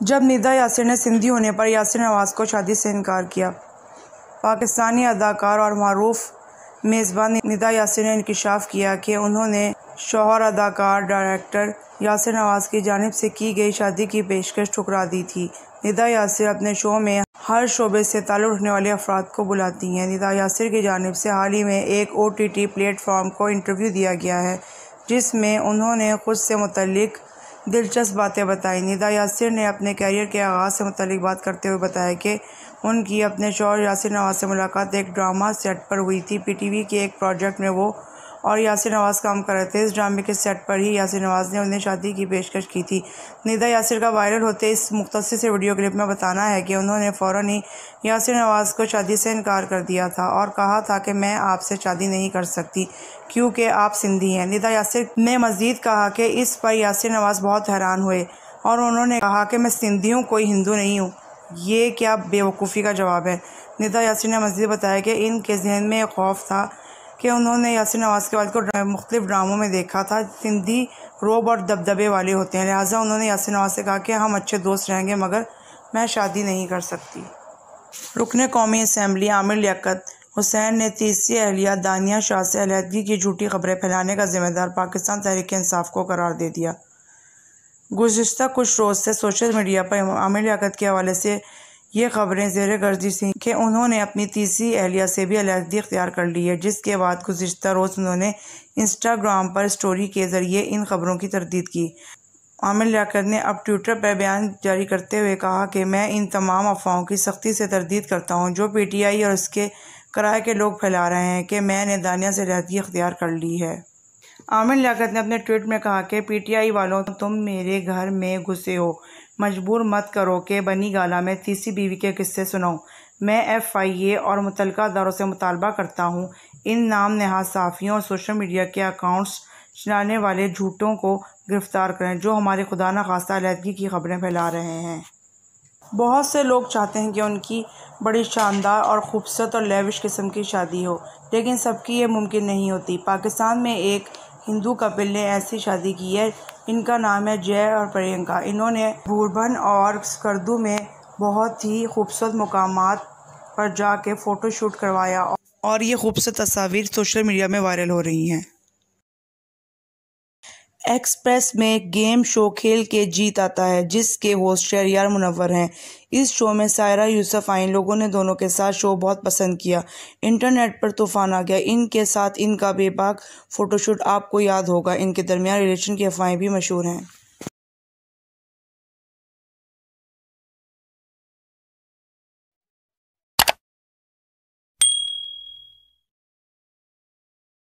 जब निदा यासिर ने सिंधी होने पर यासिर नवाज़ को शादी से इनकार किया। पाकिस्तानी अदाकार और मरूफ मेज़बान निदा यासिर ने इंकशाफ किया कि उन्होंने शोहर अदाकार, डायरेक्टर यासिर नवाज़ की जानब से की गई शादी की पेशकश ठुकरा दी थी। निदा यासिर अपने शो में हर शोबे से ताल्लुक़ रखने वाले अफराद को बुलाती हैं। निदा यासिर की जानब से हाल ही में एक ओ टी टी प्लेटफॉर्म को इंटरव्यू दिया गया है, जिसमें उन्होंने खुद से मुतलिक दिलचस्प बातें बताई। निदा यासिर ने अपने कैरियर के आगाज़ से मुतलिक बात करते हुए बताया कि उनकी अपने शोर यासिर नवाज़ से मुलाकात एक ड्रामा सेट पर हुई थी। पीटीवी के एक प्रोजेक्ट में वो और यासिर नवाज़ काम कर रहे थे। इस ड्रामे के सेट पर ही यासिर नवाज़ ने उन्हें शादी की पेशकश की थी। निदा यासिर का वायरल होते इस मुख्तर से वीडियो क्लिप में बताना है कि उन्होंने फ़ौर ही यासिर नवाज़ को शादी से इनकार कर दिया था और कहा था कि मैं आपसे शादी नहीं कर सकती, क्योंकि आप सिंधी हैं। निदा यासिर ने मज़ीद कहा कि इस पर यासिर नवाज़ बहुत हैरान हुए और उन्होंने कहा कि मैं सिंधी हूँ कोई हिंदू नहीं हूँ। ये क्या बेवकूफ़ी का जवाब है? निदा यासिर ने मज़ीद बताया कि इनके जहन में खौफ था कि उन्होंने यासिर नवाज़ के वाल को मुख्तलिफ़ ड्रामों में देखा था। सिंधी रोब और दबदबे वाले होते हैं। लिहाजा उन्होंने यासिर नवाज़ से कहा कि हम अच्छे दोस्त रहेंगे, मगर मैं शादी नहीं कर सकती। रुकन कौमी असम्बली आमिर लियाकत हुसैन ने तीसरी अहलिया दानिया शाह से अलीहदगी की झूठी खबरें फैलाने का जिम्मेदार पाकिस्तान तहरीक इंसाफ को करार दे दिया। गुज्त कुछ रोज़ से सोशल मीडिया पर आमिर लियाकत के हवाले से ये खबरें जेर गर्जी थी कि उन्होंने अपनी तीसरी अहलिया से भी अलहदी इख्तियार कर ली है, जिसके बाद गुजशत रोज़ उन्होंने इंस्टाग्राम पर स्टोरी के ज़रिए इन खबरों की तरदीद की। आमिर लियाकत ने अब ट्विटर पर बयान जारी करते हुए कहा कि मैं इन तमाम अफवाहों की सख्ती से तरदीद करता हूँ, जो पी टी आई और उसके कराए के लोग फैला रहे हैं कि मैंने दानिया से अलहदगी इख्तियार कर ली है। आमिर लियाकत ने अपने ट्वीट में कहा कि पी टी आई वालों, तुम मेरे घर में घुसे हो। मजबूर मत करो कि बनी गाला में तीसरी बीवी के किस्से सुनाओ मैं एफ़ आई ए और मुतल अदारों से मुतालबा करता हूँ। इन नाम नहाज साफ़ियों और सोशल मीडिया के अकाउंट्स चलाने वाले झूठों को गिरफ़्तार करें, जो हमारे खुदा न खास्ता अलहदगी की खबरें फैला रहे हैं। बहुत से लोग चाहते हैं कि उनकी बड़ी शानदार और ख़ूबसूरत और लेविश किस्म की शादी हो, लेकिन सबकी ये मुमकिन नहीं होती। पाकिस्तान में एक हिंदू कपिल ने ऐसी शादी की है। इनका नाम है जय और प्रियंका। इन्होंने भूरभन और स्कर्दू में बहुत ही खूबसूरत मकाम पर जाके फ़ोटो शूट करवाया और ये खूबसूरत तस्वीर सोशल मीडिया में वायरल हो रही हैं। एक्सप्रेस में गेम शो खेल के जीत आता है, जिसके होस्ट शहरियार मुनवर हैं। इस शो में सायरा, यूसुफ आई, लोगों ने दोनों के साथ शो बहुत पसंद किया। इंटरनेट पर तूफ़ान आ गया। इनके साथ इनका बेबाक फ़ोटोशूट आपको याद होगा। इनके दरमियान रिलेशन की अफवाहें भी मशहूर हैं।